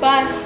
Bye.